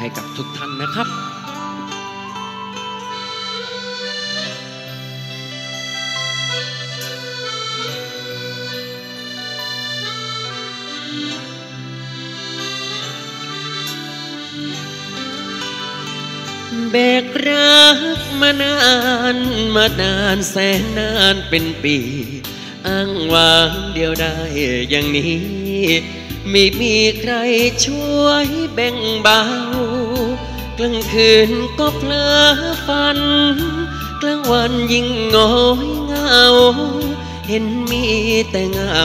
ให้กับทุกท่านนะครับแบกรักมานานมานานแสนนานเป็นปี อ้างว้างเดียวได้อย่างนี้ ไม่มีใครช่วยแบ่งเบากลางคืนก็เพลอฝัน กลางวันยิ่งงอยเงา เห็นมีแต่เงา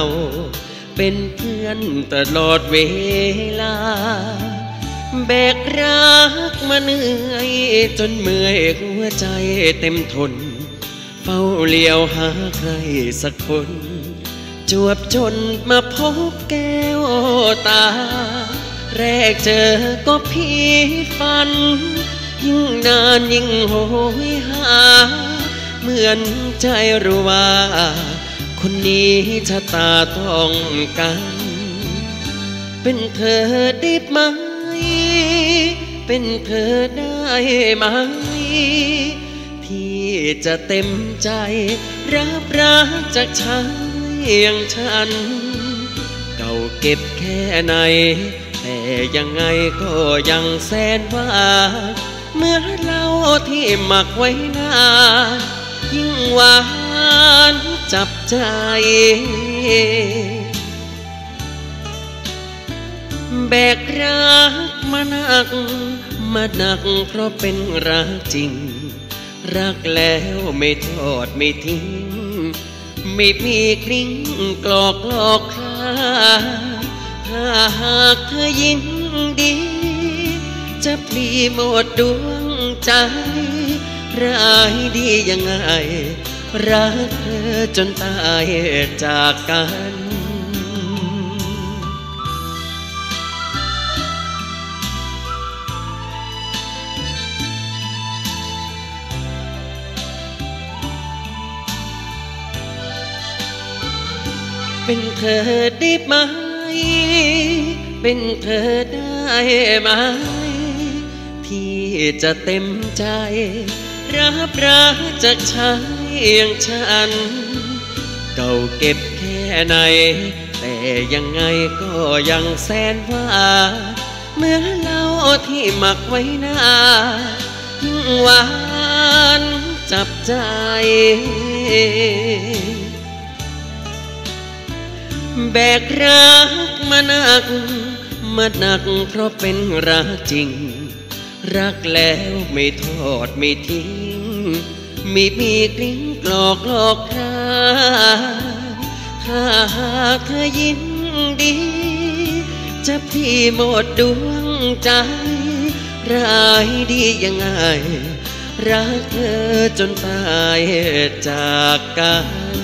เป็นเพื่อนตลอดเวลา แบกรักมาเหนื่อย จนเมื่อยหัวใจเต็มทน เฝ้าเลี้ยวหาใครสักคน จวบจนมาพบแก้วตา แรกเจอก็พี่ฝัน ยิ่งนานยิ่งโหยหา เหมือนใจรู้ว่า คนนี้ชะตาต้องกัน เป็นเธอได้ไหม เป็นเธอได้ไหมที่จะเต็มใจ รับรักจากชา ยอย่างฉัน เก่าเก็บแค่ไหน แต่ยังไงก็ยังแสนว่าเมื่อเล่าที่หมักไว้นานยิ่งหวานจับใจ แบกรักมาหนัก มาหนักเพราะเป็นรักจริง รักแล้วไม่ทอดไม่ทิ้ง ไม่มีกลิ้งกลอกหลอกคาถ้าหากเธอยิ่งดี จะพลีหมดดวงใจร้ายดียังไง รักเธอจนตายจากกัน เป็นเธอได้ไหม เป็นเธอได้ไหม ที่จะเต็มใจ รับรักจากชายอย่างฉัน เก่าเก็บแค่ไหน แต่ยังไงก็ยังแสนว่า เหมื่อเล่าที่หมักไว้นานยิ่งหวานจับใจ แบกรักมาหนัก มาหนักเพราะเป็นรักจริง รักแล้วไม่ทอดไม่ทิ้งไม่มีกลิ้งกลอกหลอกใครถ้าหากเธอยินดี จะพี่หมดดวงใจ ร้ายดียังไง รักเธอจนตายจากกัน